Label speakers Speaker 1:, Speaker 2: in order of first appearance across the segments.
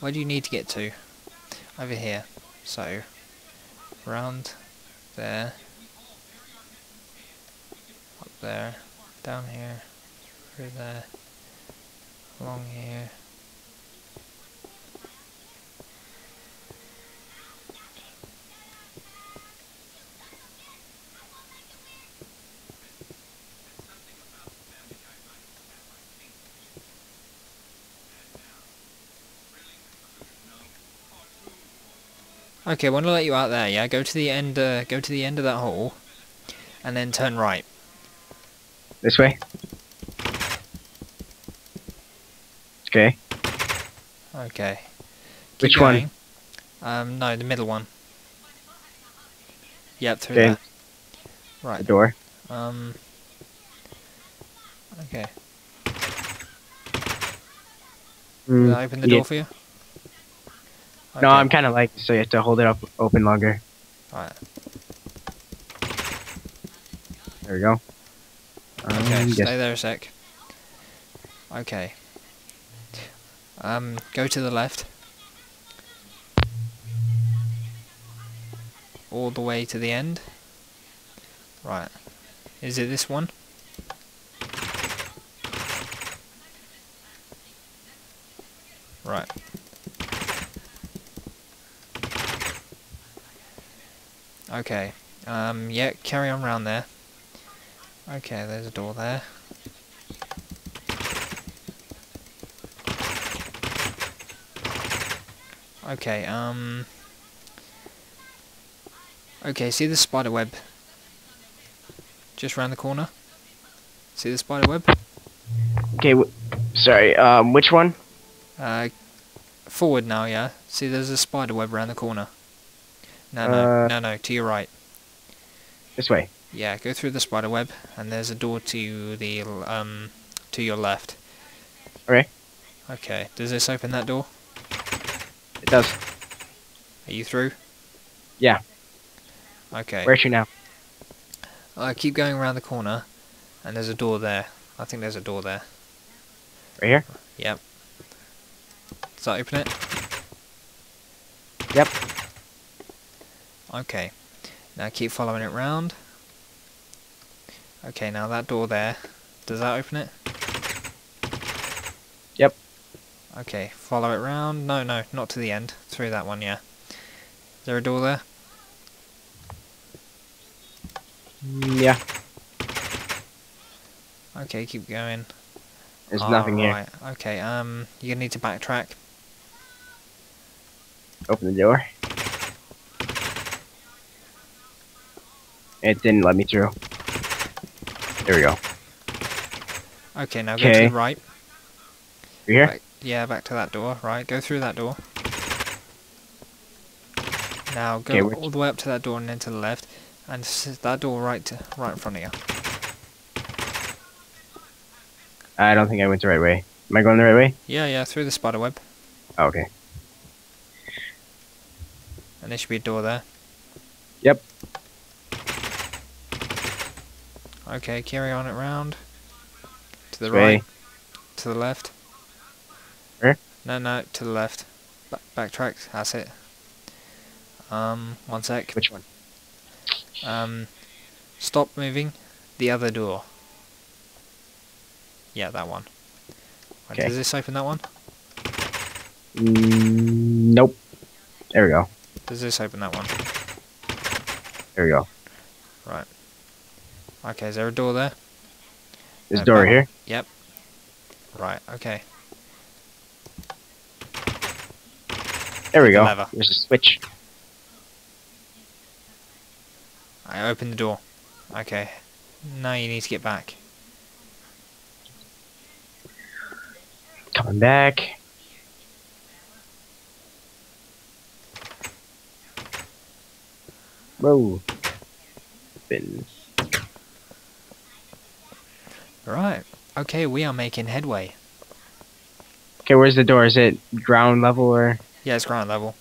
Speaker 1: Where do you need to get to? Over here. So, round there, up there, down here, through there, along here. Okay, I want to let you out there, yeah? Go to the end, uh, go to the end of that hole, and then turn right.
Speaker 2: This way. Okay.
Speaker 1: Okay. Keep
Speaker 2: Which one?
Speaker 1: Um, no, the middle one. Yep, through
Speaker 2: Okay.
Speaker 1: there.
Speaker 2: The
Speaker 1: Right.
Speaker 2: door.
Speaker 1: Um. Okay. Did
Speaker 2: Mm,
Speaker 1: I open the
Speaker 2: yeah.
Speaker 1: door for you?
Speaker 2: No, I'm kind of like so you have to hold it up open longer.
Speaker 1: Right.
Speaker 2: There we go. Um,
Speaker 1: Okay,
Speaker 2: yes.
Speaker 1: stay there a sec. Okay. Um, go to the left. All the way to the end. Right. Is it this one? Right. Okay. Um, yeah, carry on round there. Okay, there's a door there. Okay, um... Okay, see the spider web? Just round the corner? See the spider web?
Speaker 2: Okay. W- sorry. Um, which one?
Speaker 1: Uh, forward now, yeah? See there's a spider web round the corner. No, no,
Speaker 2: Uh,
Speaker 1: no, no, to your right.
Speaker 2: This way.
Speaker 1: Yeah, go through the spider web, and there's a door to the, um, to your left.
Speaker 2: Okay.
Speaker 1: Okay, does this open that door?
Speaker 2: It does.
Speaker 1: Are you through?
Speaker 2: Yeah.
Speaker 1: Okay.
Speaker 2: Where to now?
Speaker 1: Uh, keep going around the corner, and there's a door there. I think there's a door there.
Speaker 2: Right here.
Speaker 1: Yep. Does that open it?
Speaker 2: Yep.
Speaker 1: Okay. Now keep following it round. Okay, now that door there. Does that open it?
Speaker 2: Yep.
Speaker 1: Okay, follow it round. No, no, not to the end. Through that one, yeah. Is there a door there?
Speaker 2: Mm, yeah.
Speaker 1: Okay, keep going.
Speaker 2: There's nothing here.
Speaker 1: Okay, um, you're gonna need to backtrack.
Speaker 2: Open the door. It didn't let me through. There we go.
Speaker 1: Okay, now go to the right.
Speaker 2: You here?
Speaker 1: Back, yeah, back to that door. Right, go through that door. Now go
Speaker 2: Okay,
Speaker 1: all the way up to that door and then to the left, and that door right to, right in front of you.
Speaker 2: I don't think I went the right way. Am I going the right way?
Speaker 1: Yeah, yeah, through the spider web,
Speaker 2: Oh, okay.
Speaker 1: and there should be a door there.
Speaker 2: Yep.
Speaker 1: Okay, carry on it round. To the
Speaker 2: Way.
Speaker 1: right. To the left.
Speaker 2: Where?
Speaker 1: No, no, to the left. Ba- backtrack. That's it. Um, one sec.
Speaker 2: Which one?
Speaker 1: Um, stop moving. The other door. Yeah, that one.
Speaker 2: Okay.
Speaker 1: Does this open that one?
Speaker 2: Mm, nope. There we go.
Speaker 1: Does this open that one?
Speaker 2: There we go.
Speaker 1: Right. Okay, is there a door there?
Speaker 2: This
Speaker 1: Uh,
Speaker 2: door here.
Speaker 1: Yep. Right, okay.
Speaker 2: There we go.
Speaker 1: lever.
Speaker 2: There's a switch.
Speaker 1: I opened the door. Okay. Now you need to get back.
Speaker 2: Coming back. Whoa. Been.
Speaker 1: Right. Okay, we are making headway.
Speaker 2: Okay, where's the door? Is it ground level or?
Speaker 1: Yeah, it's ground level.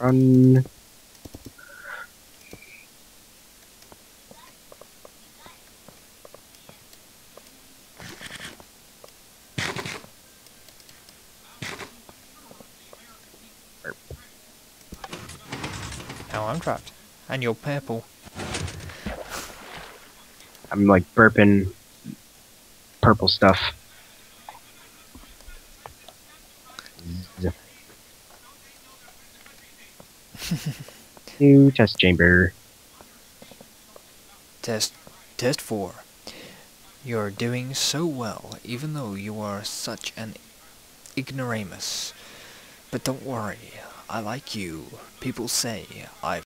Speaker 2: Run.
Speaker 1: Oh, I'm trapped. And you're purple.
Speaker 2: I'm like burping purple stuff. New test chamber.
Speaker 1: Test test four. You're doing so well, even though you are such an ignoramus. But don't worry, I like you. People say I've